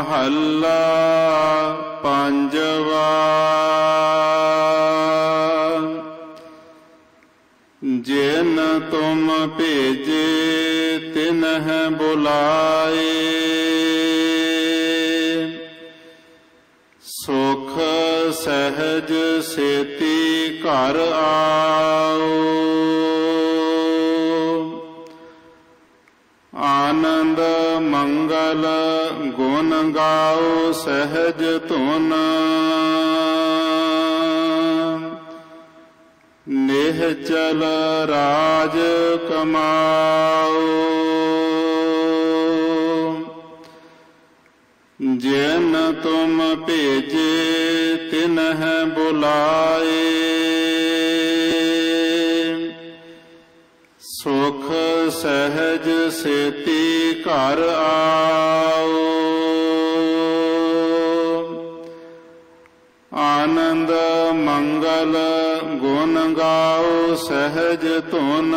ਮਹੱਲਾ ਪੰਜਵਾ। ਜਿਨ ਤੁਮ ਭੇਜੇ ਤਿਨਹ ਬੁਲਾਏ। ਸੁਖ ਸਹਿਜ ਸੇਤੀ ਘਰ ਆਓ। ਆਨੰਦ ਮੰਗਲ ਗੁਣ ਗਾਓ ਸਹਿਜ ਧੁਨ। ਨਿਹਚਲ ਰਾਜ ਕਮਾਓ। ਜਿਨ ਤੁਮ ਭੇਜੇ ਤਿਨਹ ਬੁਲਾਏ। ਸੁਖ ਸਹਿਜ ਸੇਤੀ ਘਰ ਆਓ। ਆਨੰਦ ਮੰਗਲ ਗੁਣ ਗਾਓ ਸਹਿਜ ਧੁਨ।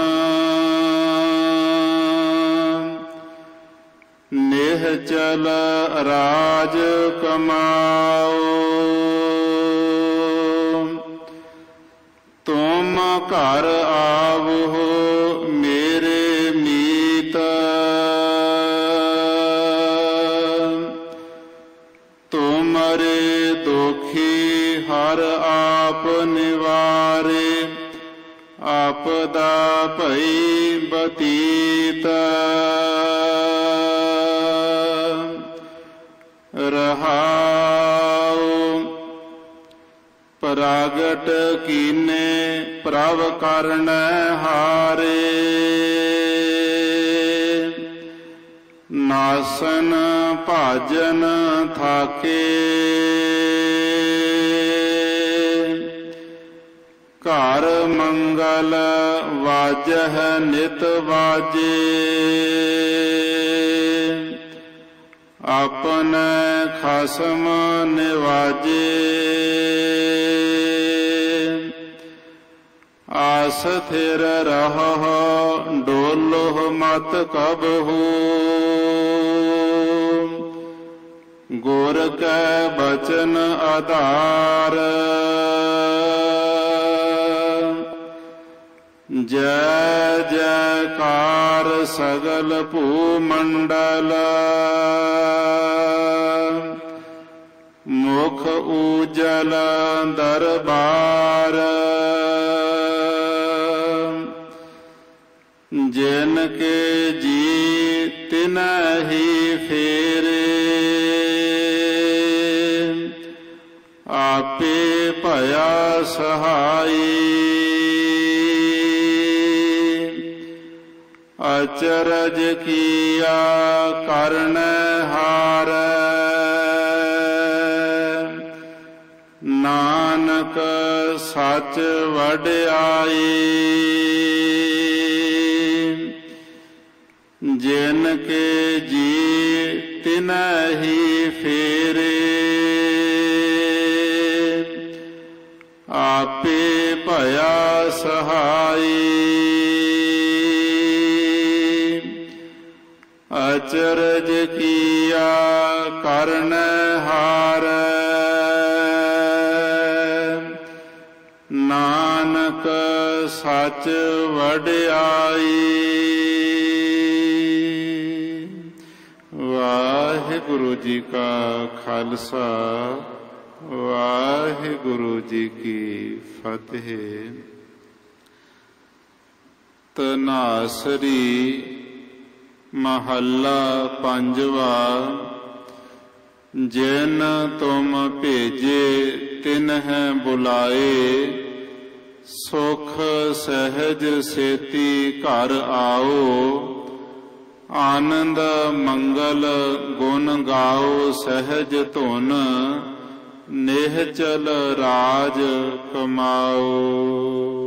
ਨਿਹਚਲ ਰਾਜ ਕਮਾਓ। ਤੁਮ ਘਰ ਆਵੋ। ਹਰ ਆਪ ਨਿਵਾਰੇ, ਆਪਦਾ ਭਈ ਬਤੀਤ। ਰਹਾਉ, ਪ੍ਰਾਗਟ ਕੀਨੇ ਪ੍ਰਭ ਕਰਨ ਹਾਰੇ। ਨਾਸਨ ਭਾਜਨ ਥਾਕੇ। ਮੰਗਲ ਵਾਜਹ ਨਿਤ ਵਾਜੇ। ਆਪਨ ਖਸਮ ਨਿਵਾਜੇ। ਆਸ ਥਿਰ ਰਹੋ ਡੋਲੋ ਮਤ ਕਬਹੂ ਗੁਰ ਕੈ ਬਚਨ ਆਧਾਰ। ਜੈ ਜੈਕਾਰ ਸਗਲ ਭੂ ਮੰਡਲ ਮੁਖ ਉਜਲ ਦਰਬਾਰ ਜਿਨ ਕੇ ਜੀ ਤਿਨਹੀ ਫੇਰੇ ਆਪੇ ਭਇਆ ਸਹਾਈ ਅਚਰਜ ਕੀਆ ਕਰਨ ਹਾਰ। ਨਾਨਕ ਸਚ ਵਡਿਆਈ ਜਿਨ ਕੇ ਜੀ ਤਿਨਹੀ ਫੇਰੇ। ਆਪੇ ਭਇਆ ਸਹਾਈ। ਅਚਰਜ ਕੀਆ ਕਰਨ ਹਾਰ। ਨਾਨਕ ਸੱਚ ਵਡਿਆਈ। ਵਾਹਿਗੁਰੂ ਜੀ ਕਾ ਖਾਲਸਾ, ਵਾਹਿਗੁਰੂ ਜੀ ਕੀ ਫਤਿਹ। ਤਨਾਸਰੀ ਮਹੱਲਾ ਪੰਜਵਾ, ਜਿਨ ਤੁਮ ਭੇਜੇ, ਤਿਨਹਿ ਬੁਲਾਏ, ਸੁਖ ਸਹਿਜ ਸੇਤੀ ਘਰ ਆਓ, ਆਨੰਦ ਮੰਗਲ ਗੁਣ ਗਾਓ, ਸਹਿਜ ਧੁਨ, ਨਿਹਚਲ ਰਾਜ ਕਮਾਓ।